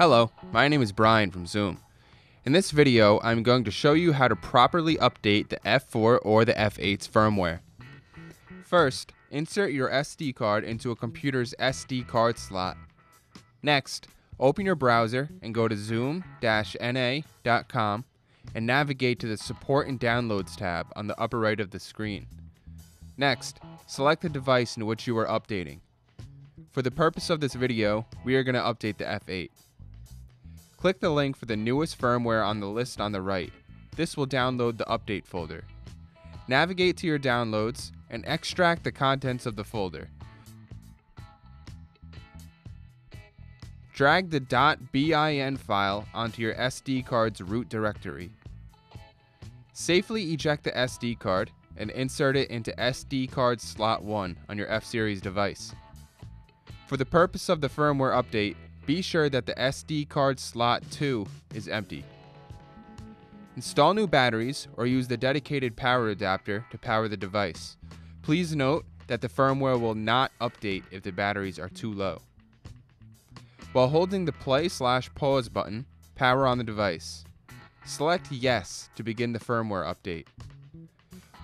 Hello, my name is Brian from Zoom. In this video, I'm going to show you how to properly update the F4 or the F8's firmware. First, insert your SD card into a computer's SD card slot. Next, open your browser and go to zoom-na.com and navigate to the Support and Downloads tab on the upper right of the screen. Next, select the device in which you are updating. For the purpose of this video, we are going to update the F8. Click the link for the newest firmware on the list on the right. This will download the update folder. Navigate to your downloads and extract the contents of the folder. Drag the .bin file onto your SD card's root directory. Safely eject the SD card and insert it into SD card slot 1 on your F-Series device. For the purpose of the firmware update, be sure that the SD card slot 2 is empty. Install new batteries or use the dedicated power adapter to power the device. Please note that the firmware will not update if the batteries are too low. While holding the play slash pause button, power on the device. Select yes to begin the firmware update.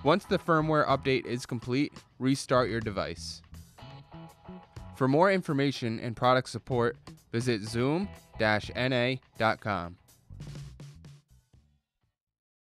Once the firmware update is complete, restart your device. For more information and product support, visit zoom-na.com.